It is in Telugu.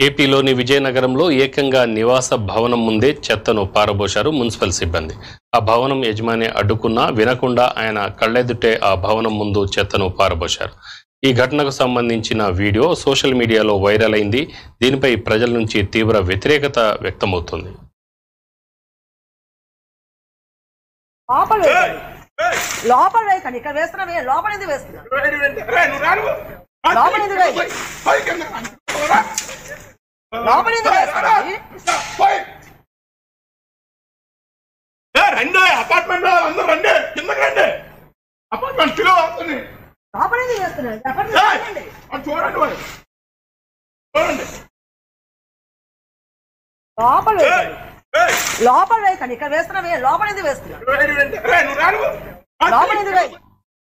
ఏపీలోని విజయనగరంలో ఏకంగా నివాస భవనం ముందే చెత్తను పారబోశారు మున్సిపల్ సిబ్బంది. ఆ భవనం యజమాని అడ్డుకున్నా వినకుండా ఆయన కళ్ళెదుటే ఆ భవనం ముందు చెత్తను పారబోశారు. ఈ ఘటనకు సంబంధించిన వీడియో సోషల్ మీడియాలో వైరల్ అయింది. దీనిపై ప్రజల నుంచి తీవ్ర వ్యతిరేకత వ్యక్తమవుతుంది. లోపల వేయకండి. లోపల వేయకండి. ఇక్కడ వేస్తున్నా. వే- లోపల ఎందుకు వేస్తున్నా లోపల ఎందుకు వేయ- లోపల ఎందుకు వేస్తున్నారు రండి అపార్ట్మెంట్ అందరూ రండి కిందకి రండి అపార్ట్మెంట్ కిలో వస్తుంది లోపల ఎందుకు వేస్తున్నారు చెప్పండి ఏయ్! చెప్పండి. అది చూడండి మరి చూడండి లోపల ఏయ్! వేయకండి ఏయ్! లోపల వేయకండి ఇక్కడ లోపల ఎందుకు వేస్తున్నారు ఏయ్, రండి. ఏయ్, నువ్వు రాను లోపల ఎందుకు వేయ-